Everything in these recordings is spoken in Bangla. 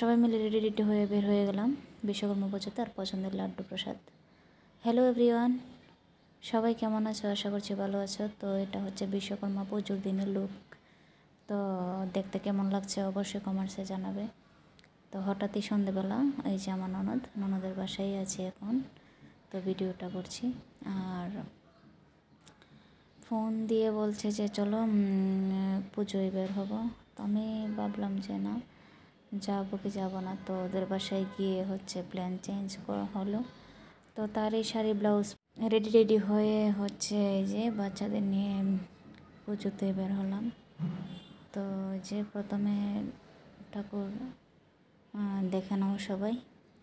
সবাই মিলে রেডি রেডি হয়ে বের হয়ে গেলাম। বিশ্বকর্মা পুজোতে আর পছন্দের লাড্ডু প্রসাদ। হ্যালো এভরিওয়ান সবাই কেমন আছো? আশা করছি ভালো আছো। তো এটা হচ্ছে বিশ্বকর্মা পুজোর দিনের লুক তো দেখতে কেমন লাগছে অবশ্যই কমেন্টসে জানাবে। তো হঠাৎই সন্ধেবেলা, এই যে আমার ননদ, ননদের বাসায় আছি এখন। তো ভিডিওটা করছি। আর ফোন দিয়ে বলছে যে, চলো পুজোয় বের হব। তো আমি ভাবলাম যে, না। যাব কি যাব না, তো ওদের বাসায় গিয়ে হচ্ছে প্ল্যান চেঞ্জ করা হলো। তো তার এই শাড়ি ব্লাউজ রেডি রেডি হয়ে হচ্ছে এই যে বাচ্চাদের নিয়ে পুজোতে বের হলাম। তো যে প্রথমে ঠাকুর দেখে নাও সবাই।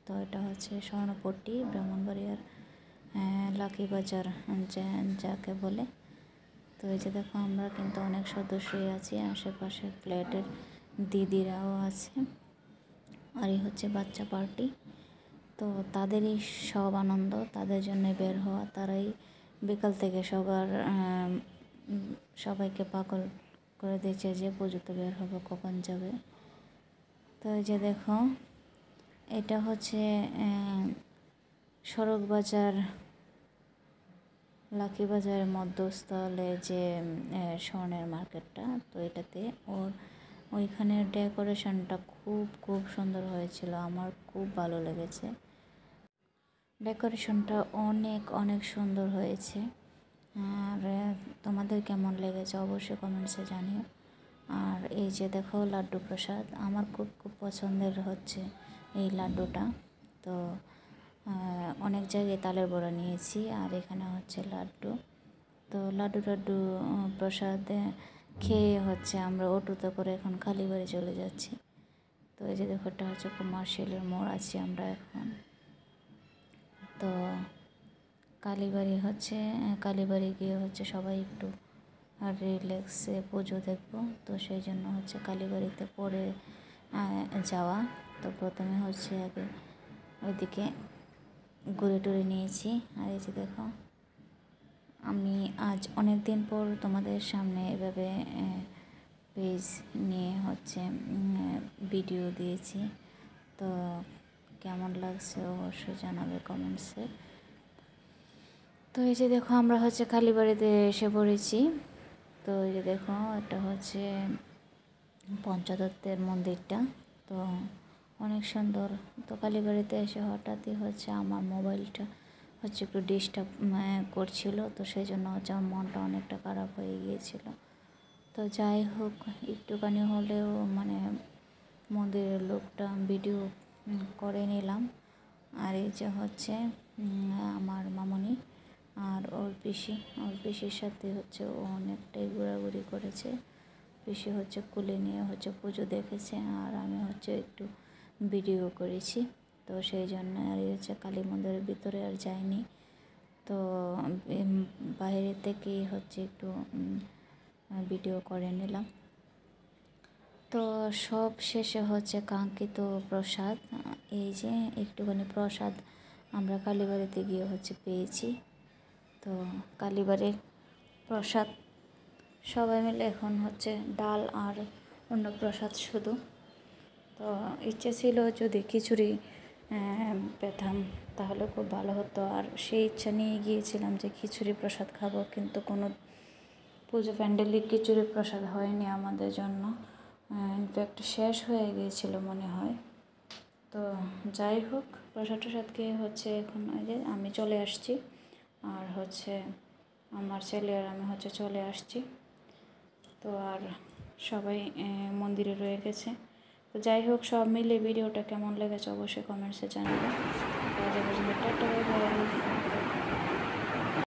তো এটা হচ্ছে স্বর্ণপট্টি, ব্রাহ্মণবাড়িয়ার লাকি বাজার যাকে বলে। তো এই যে দেখো আমরা কিন্তু অনেক সদস্যই আছি আশেপাশে ফ্ল্যাটের দিদিরাও আছে। আর এই হচ্ছে বাচ্চা পার্টি। তো তাদেরই সব আনন্দ, তাদের জন্য বের হওয়া, তারাই বিকাল থেকে সবার সবাইকে পাগল করে দিয়েছে যে পুজোতে বের হবে, কখন যাবে। তো এই যে দেখো, এটা হচ্ছে সড়ক বাজার লাকি বাজারের মধ্যস্থলে যে স্বর্ণের মার্কেটটা, তো এটাতে ওর ওইখানে ডেকোরেশনটা খুব খুব সুন্দর হয়েছিল। আমার খুব ভালো লেগেছে। ডেকোরেশনটা অনেক অনেক সুন্দর হয়েছে। আর তোমাদের কেমন লেগেছে অবশ্যই কমেন্টসে জানিও। আর এই যে দেখো লাড্ডু প্রসাদ, আমার খুব খুব পছন্দের হচ্ছে এই লাড্ডুটা। তো অনেক জায়গায় তালের বড়া নিয়েছি আর এখানে হচ্ছে লাড্ডু। তো লাড্ডু টাড্ডু প্রসাদ খেয়ে হচ্ছে আমরা অটোতে করে এখন কালীবাড়ি চলে যাচ্ছি। তো এই যে দেখো এটা হচ্ছে কমার্শিয়ালের মোড় আছি আমরা এখন। তো কালীবাড়ি হচ্ছে, কালীবাড়ি গিয়ে হচ্ছে সবাই একটু রিল্যাক্সে পুজো দেখব। তো সেই জন্য হচ্ছে কালীবাড়িতে পরে যাওয়া। তো প্রথমে হচ্ছে আগে ওইদিকে ঘুরে টুরে নিয়েছি। আর এই যে দেখো আমি আজ অনেক দিন পর তোমাদের সামনে এভাবে পেজ নিয়ে হচ্ছে ভিডিও দিয়েছি। তো কেমন লাগছে অবশ্যই জানাবে কমেন্টসে তো এই যে দেখো, আমরা হচ্ছে কালীবাড়িতে এসে পড়েছি। তো এই যে দেখো, এটা হচ্ছে পঞ্চদত্তের মন্দিরটা। তো অনেক সুন্দর। তো কালীবাড়িতে এসে হঠাৎই হচ্ছে আমার মোবাইলটা হচ্ছে একটু ডিস্টার্ব করছিল, তো সেই জন্য হচ্ছে আমার মনটা অনেকটা খারাপ হয়ে গিয়েছিল। তো যাই হোক, একটুখানি হলেও মানে মন্দিরের লোকটা ভিডিও করে নিলাম। আর এই যে হচ্ছে আমার মামনি আর ওর পিসি, ওর পিসির সাথে হচ্ছে ও অনেকটাই ঘোরাঘুরি করেছে। পিসি হচ্ছে কুলে নিয়ে হচ্ছে পুজো দেখেছে, আর আমি হচ্ছে একটু ভিডিও করেছি। তো সেই জন্য আর হচ্ছে কালী মন্দিরের ভিতরে আর যাইনি। তো বাইরে থেকেই হচ্ছে একটু ভিডিও করে নিলাম। তো সব শেষে হচ্ছে কাঙ্ক্ষিত প্রসাদ। এই যে একটুখানি প্রসাদ আমরা কালীবাড়িতে গিয়ে হচ্ছে পেয়েছি। তো কালীবাড়ির প্রসাদ সবাই মিলে এখন হচ্ছে ডাল আর অন্য প্রসাদ শুধু। তো ইচ্ছে ছিল যদি খিচুড়ি পেতাম। তাহলে খুব ভালো হতো। আর সেই ইচ্ছা নিয়ে গিয়েছিলাম যে খিচুড়ি প্রসাদ খাব, কিন্তু কোনো পুজো প্যান্ডেলে খিচুড়ি প্রসাদ হয়নি আমাদের জন্য। ইনফ্যাক্ট শেষ হয়ে গিয়েছিল মনে হয়। তো যাই হোক, প্রসাদ টসাদ খেয়ে হচ্ছে এখন ওই যে আমি চলে আসছি। আর হচ্ছে আমার ছেলে আর আমি হচ্ছে চলে আসছি। তো আর সবাই মন্দিরে রয়ে গেছে। তো যাই হোক সব মিলে ভিডিওটা কেমন লেগেছে অবশ্যই কমেন্টসে জানাবেন টাটা